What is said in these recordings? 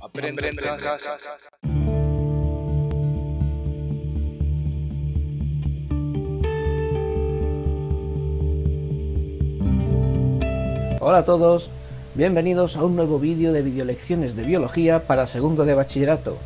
Aprende en casa. Hola a todos, bienvenidos a un nuevo vídeo de videolecciones de biología para segundo de bachillerato.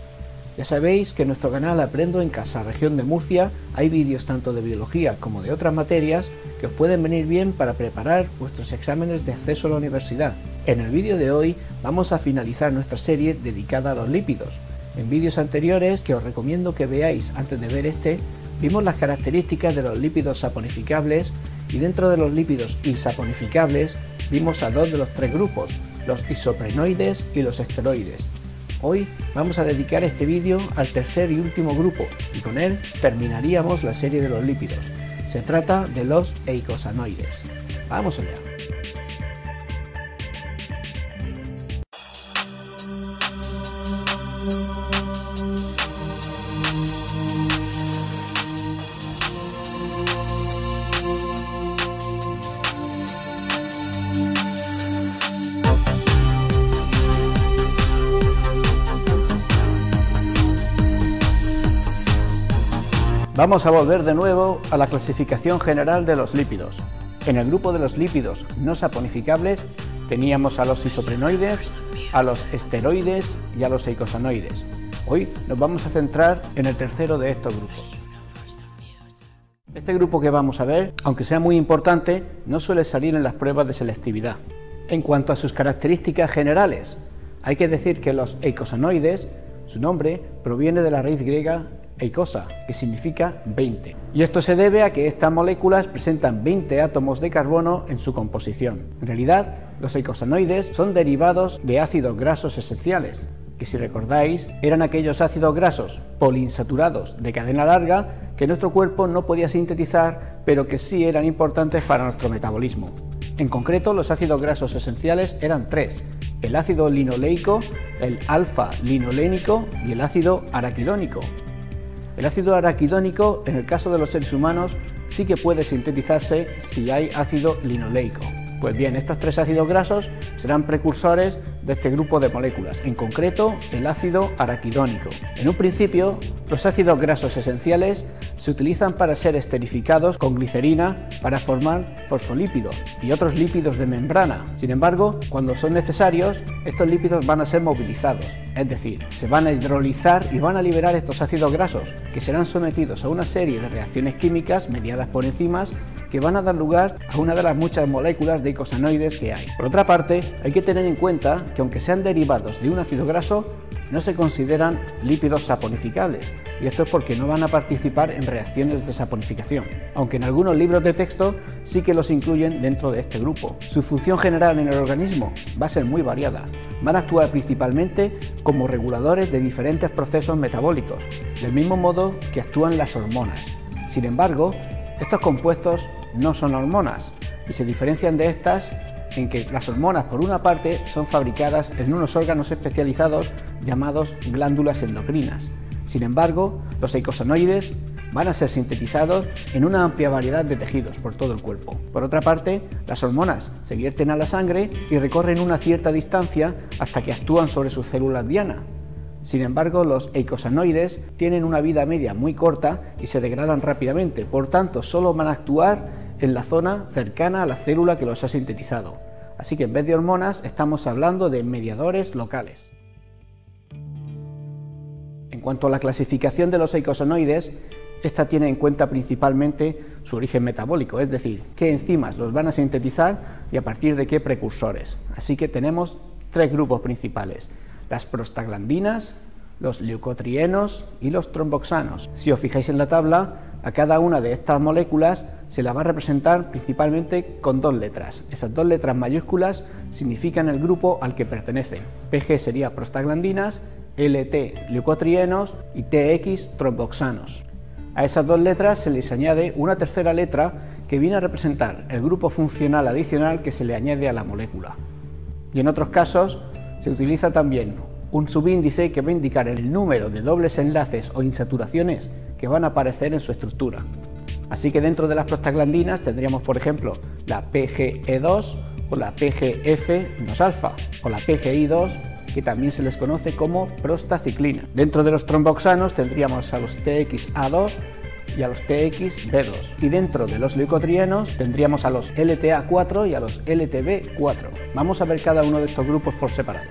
Ya sabéis que en nuestro canal Aprendo en Casa, región de Murcia, hay vídeos tanto de biología como de otras materias que os pueden venir bien para preparar vuestros exámenes de acceso a la universidad. En el vídeo de hoy vamos a finalizar nuestra serie dedicada a los lípidos. En vídeos anteriores, que os recomiendo que veáis antes de ver este, vimos las características de los lípidos saponificables y dentro de los lípidos insaponificables vimos a dos de los tres grupos, los isoprenoides y los esteroides. Hoy vamos a dedicar este vídeo al tercer y último grupo y con él terminaríamos la serie de los lípidos. Se trata de los eicosanoides. Vamos allá. Vamos a volver de nuevo a la clasificación general de los lípidos. En el grupo de los lípidos no saponificables teníamos a los isoprenoides, a los esteroides y a los eicosanoides. Hoy nos vamos a centrar en el tercero de estos grupos. Este grupo que vamos a ver, aunque sea muy importante, no suele salir en las pruebas de selectividad. En cuanto a sus características generales, hay que decir que los eicosanoides, su nombre proviene de la raíz griega eicosa, que significa 20. Y esto se debe a que estas moléculas presentan 20 átomos de carbono en su composición. En realidad, los eicosanoides son derivados de ácidos grasos esenciales, que si recordáis eran aquellos ácidos grasos poliinsaturados de cadena larga que nuestro cuerpo no podía sintetizar, pero que sí eran importantes para nuestro metabolismo. En concreto, los ácidos grasos esenciales eran tres, el ácido linoleico, el alfa-linolénico y el ácido araquidónico, el ácido araquidónico, en el caso de los seres humanos, sí que puede sintetizarse si hay ácido linoleico. Pues bien, estos tres ácidos grasos serán precursores de este grupo de moléculas, en concreto el ácido araquidónico. En un principio, los ácidos grasos esenciales se utilizan para ser esterificados con glicerina para formar fosfolípidos y otros lípidos de membrana. Sin embargo, cuando son necesarios, estos lípidos van a ser movilizados, es decir, se van a hidrolizar y van a liberar estos ácidos grasos que serán sometidos a una serie de reacciones químicas mediadas por enzimas que van a dar lugar a una de las muchas moléculas de icosanoides que hay. Por otra parte, hay que tener en cuenta que aunque sean derivados de un ácido graso, no se consideran lípidos saponificables, y esto es porque no van a participar en reacciones de saponificación, aunque en algunos libros de texto sí que los incluyen dentro de este grupo. Su función general en el organismo va a ser muy variada. Van a actuar principalmente como reguladores de diferentes procesos metabólicos, del mismo modo que actúan las hormonas. Sin embargo, estos compuestos no son hormonas y se diferencian de estas en que las hormonas, por una parte, son fabricadas en unos órganos especializados llamados glándulas endocrinas. Sin embargo, los eicosanoides van a ser sintetizados en una amplia variedad de tejidos por todo el cuerpo. Por otra parte, las hormonas se vierten a la sangre y recorren una cierta distancia hasta que actúan sobre sus células diana. Sin embargo, los eicosanoides tienen una vida media muy corta y se degradan rápidamente, por tanto, solo van a actuar en la zona cercana a la célula que los ha sintetizado. Así que en vez de hormonas estamos hablando de mediadores locales. En cuanto a la clasificación de los eicosanoides, esta tiene en cuenta principalmente su origen metabólico, es decir, qué enzimas los van a sintetizar y a partir de qué precursores. Así que tenemos tres grupos principales, las prostaglandinas, los leucotrienos y los tromboxanos. Si os fijáis en la tabla, a cada una de estas moléculas se la va a representar principalmente con dos letras. Esas dos letras mayúsculas significan el grupo al que pertenecen. PG sería prostaglandinas, LT leucotrienos y TX tromboxanos. A esas dos letras se les añade una tercera letra que viene a representar el grupo funcional adicional que se le añade a la molécula. Y en otros casos se utiliza también un subíndice que va a indicar el número de dobles enlaces o insaturaciones que van a aparecer en su estructura. Así que dentro de las prostaglandinas tendríamos, por ejemplo, la PGE2 o la PGF2-alfa o la PGI2, que también se les conoce como prostaciclina. Dentro de los tromboxanos tendríamos a los TXA2 y a los TXB2. Y dentro de los leucotrienos tendríamos a los LTA4 y a los LTB4. Vamos a ver cada uno de estos grupos por separado.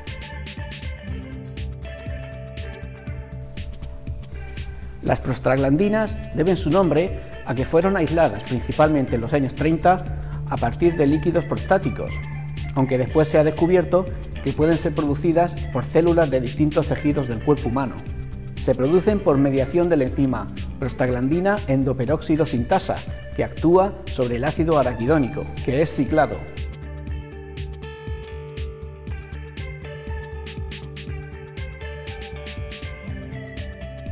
Las prostaglandinas deben su nombre a que fueron aisladas principalmente en los años 30 a partir de líquidos prostáticos, aunque después se ha descubierto que pueden ser producidas por células de distintos tejidos del cuerpo humano. Se producen por mediación de la enzima prostaglandina endoperóxido sintasa, que actúa sobre el ácido araquidónico, que es ciclado.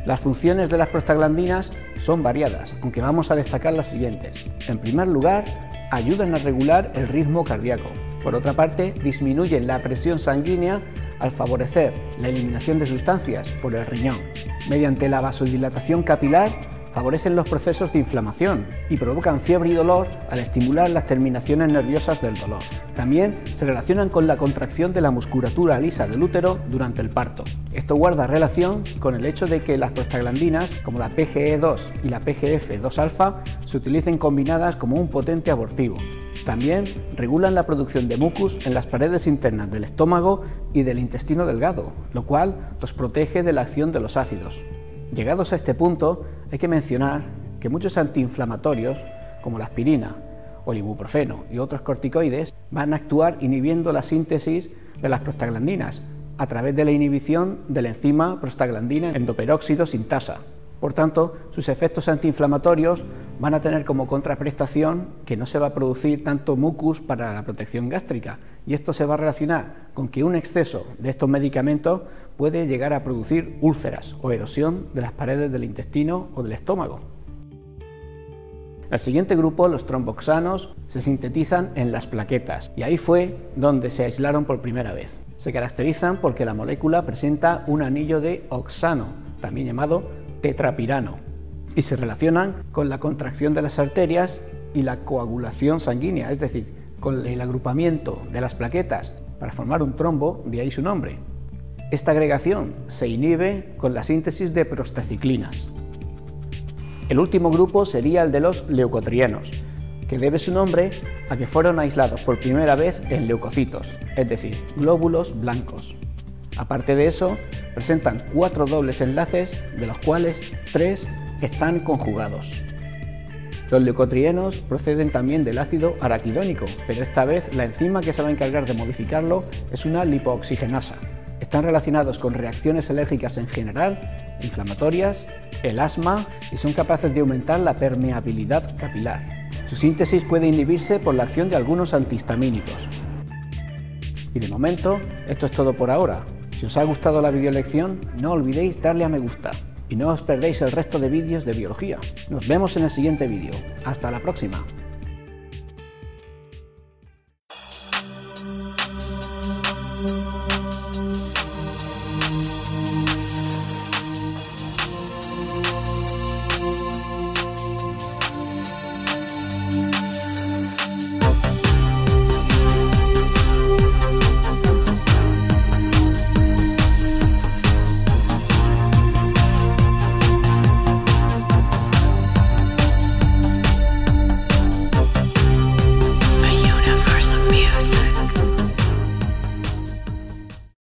Las funciones de las prostaglandinas son variadas, aunque vamos a destacar las siguientes. En primer lugar, ayudan a regular el ritmo cardíaco. Por otra parte, disminuyen la presión sanguínea al favorecer la eliminación de sustancias por el riñón. Mediante la vasodilatación capilar favorecen los procesos de inflamación y provocan fiebre y dolor al estimular las terminaciones nerviosas del dolor. También se relacionan con la contracción de la musculatura lisa del útero durante el parto. Esto guarda relación con el hecho de que las prostaglandinas, como la PGE2 y la PGF2-alfa, se utilicen combinadas como un potente abortivo. También regulan la producción de mucus en las paredes internas del estómago y del intestino delgado, lo cual los protege de la acción de los ácidos. Llegados a este punto, hay que mencionar que muchos antiinflamatorios, como la aspirina o el ibuprofeno y otros corticoides, van a actuar inhibiendo la síntesis de las prostaglandinas a través de la inhibición de la enzima prostaglandina endoperóxido sintasa. Por tanto, sus efectos antiinflamatorios van a tener como contraprestación que no se va a producir tanto mucus para la protección gástrica y esto se va a relacionar con que un exceso de estos medicamentos puede llegar a producir úlceras o erosión de las paredes del intestino o del estómago. El siguiente grupo, los tromboxanos, se sintetizan en las plaquetas y ahí fue donde se aislaron por primera vez. Se caracterizan porque la molécula presenta un anillo de oxano, también llamado tetrapirano y se relacionan con la contracción de las arterias y la coagulación sanguínea, es decir, con el agrupamiento de las plaquetas para formar un trombo, de ahí su nombre. Esta agregación se inhibe con la síntesis de prostaciclinas. El último grupo sería el de los leucotrienos, que debe su nombre a que fueron aislados por primera vez en leucocitos, es decir, glóbulos blancos. Aparte de eso, presentan cuatro dobles enlaces, de los cuales tres están conjugados. Los leucotrienos proceden también del ácido araquidónico, pero esta vez la enzima que se va a encargar de modificarlo es una lipooxigenasa. Están relacionados con reacciones alérgicas en general, inflamatorias, el asma y son capaces de aumentar la permeabilidad capilar. Su síntesis puede inhibirse por la acción de algunos antihistamínicos. Y de momento, esto es todo por ahora. Si os ha gustado la videolección, no olvidéis darle a me gusta y no os perdéis el resto de vídeos de biología. Nos vemos en el siguiente vídeo. Hasta la próxima.